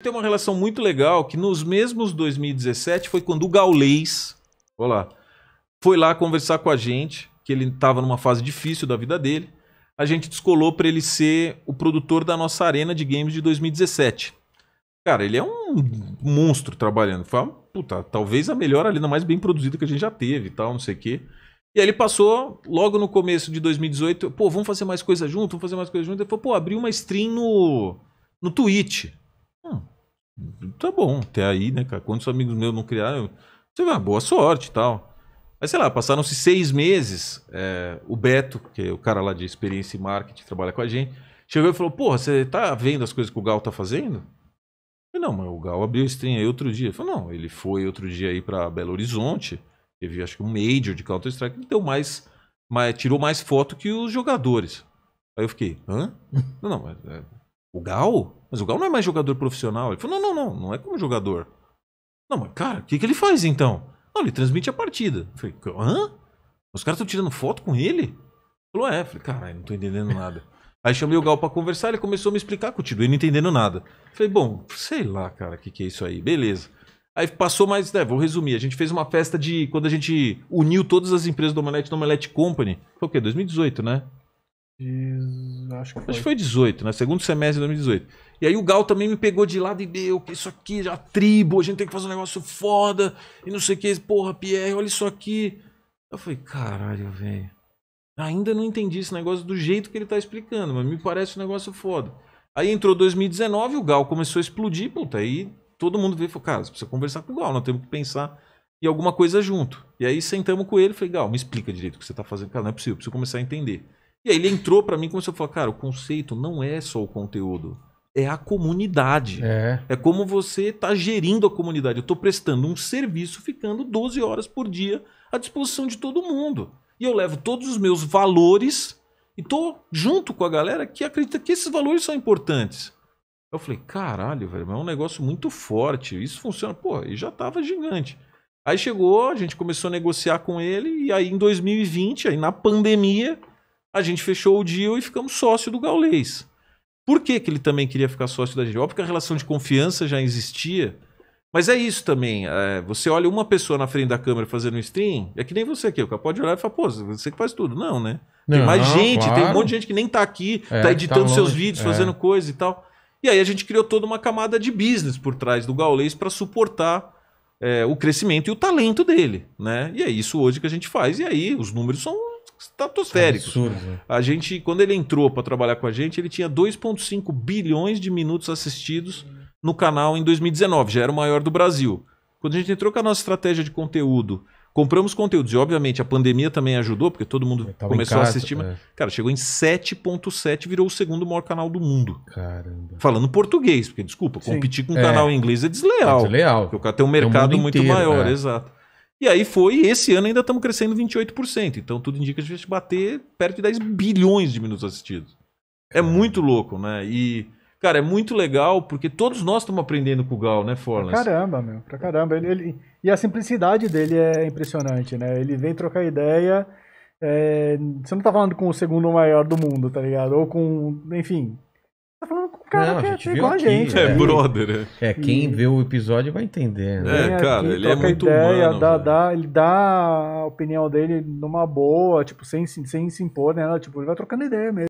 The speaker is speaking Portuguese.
tem uma relação muito legal que nos mesmos 2017 foi quando o Gaulês, olha lá, foi lá conversar com a gente, que ele estava numa fase difícil da vida dele. A gente descolou para ele ser o produtor da nossa arena de games de 2017. Cara, ele é um monstro trabalhando. Uma, puta, talvez a melhor arena mais bem produzida que a gente já teve e tal, não sei o quê. E aí ele passou, logo no começo de 2018, pô, vamos fazer mais coisa junto, vamos fazer mais coisa junto. Ele falou, pô, abriu uma stream no, no Twitch. Tá bom, até aí, né, cara? Quantos amigos meus não criaram? Você vai, boa sorte e tal. Mas sei lá, passaram-se seis meses. É, o Beto, que é o cara lá de experiência e marketing, trabalha com a gente, chegou e falou: Porra, você tá vendo as coisas que o Gal tá fazendo? Eu não, mas o Gal abriu stream aí outro dia. Ele falou: Não, ele foi outro dia aí pra Belo Horizonte. Teve, acho que, um Major de Counter-Strike. Ele deu mais, mais. Tirou mais foto que os jogadores. Aí eu fiquei: Hã? não, não, mas. É, o Gal? Mas o Gal não é mais jogador profissional. Ele falou: Não, não, não, não é como jogador. Não, mas cara, o que, que ele faz então? Não, ele transmite a partida. Eu falei, hã? Os caras estão tirando foto com ele? Ele falou, é. Eu falei, caralho, não tô entendendo nada. Aí chamei o Gal pra conversar, ele começou a me explicar, continuei não entendendo nada. Eu falei, bom, sei lá, cara, o que, que é isso aí, beleza. Aí passou mais, né, vou resumir, a gente fez uma festa de, quando a gente uniu todas as empresas do Omelete no Omelete Company, foi o quê, 2018, né? Acho que foi. Acho que foi 18, né? Segundo semestre de 2018. E aí o Gal também me pegou de lado e que isso aqui já tribo, a gente tem que fazer um negócio foda e não sei o que, porra, Pierre, olha isso aqui. Eu falei, caralho, velho. Ainda não entendi esse negócio do jeito que ele tá explicando, mas me parece um negócio foda. Aí entrou 2019, o Gal começou a explodir, puta, aí todo mundo veio e falou, cara, você precisa conversar com o Gal, nós temos que pensar em alguma coisa junto. E aí sentamos com ele e falei, Gal, me explica direito o que você tá fazendo. Cara, não é possível, eu preciso começar a entender. E aí ele entrou para mim e começou a falar, cara, o conceito não é só o conteúdo, é a comunidade. É. É como você está gerindo a comunidade. Eu estou prestando um serviço ficando 12 horas por dia à disposição de todo mundo. E eu levo todos os meus valores e estou junto com a galera que acredita que esses valores são importantes. Eu falei, caralho, velho, é um negócio muito forte. Isso funciona. Pô, e já estava gigante. Aí chegou, a gente começou a negociar com ele, e aí em 2020, aí na pandemia, a gente fechou o deal e ficamos sócio do Gaulês. Por que, que ele também queria ficar sócio da gente? Óbvio que a relação de confiança já existia, mas é isso também. É, você olha uma pessoa na frente da câmera fazendo um stream, é que nem você aqui. O cara pode olhar e falar, pô, você que faz tudo. Não, né? Tem Não, mais gente, claro. tem um monte de gente que nem tá aqui, É, tá editando tá seus vídeos, é. fazendo coisa e tal. E aí a gente criou toda uma camada de business por trás do Gaulês para suportar é, o crescimento e o talento dele, né? E é isso hoje que a gente faz. E aí os números são estratosféricos. Absurdo. A gente, quando ele entrou para trabalhar com a gente, ele tinha 2,5 bilhões de minutos assistidos no canal em 2019, já era o maior do Brasil. Quando a gente entrou com a nossa estratégia de conteúdo, compramos conteúdos e, obviamente, a pandemia também ajudou, porque todo mundo começou a casa, assistir. mas- é. Cara, chegou em 7,7, virou o segundo maior canal do mundo. Caramba. Falando português, porque, desculpa, Sim. competir com um É. canal em inglês é desleal. Desleal. Porque o cara tem um mercado muito inteiro, maior, é. exato. E aí foi, esse ano ainda estamos crescendo 28%. Então tudo indica que a gente vai bater perto de 10 bilhões de minutos assistidos. É muito louco, né? E, cara, é muito legal porque todos nós estamos aprendendo com o Gal, né, Pra Forlas? caramba, meu. Pra caramba. Ele, ele- E a simplicidade dele é impressionante, né? Ele vem trocar ideia. é, Você não tá falando com o segundo maior do mundo, tá ligado? Ou com. Enfim. Tá falando com um cara Não, que é é igual a gente. É, É. né? brother. é. É, quem E- vê o episódio vai entender. né? É, cara, ele é muito ideia, humano, dá, dá- ele dá a opinião dele numa boa, tipo, sem, se- sem se impor, né? Tipo, ele vai trocando ideia mesmo.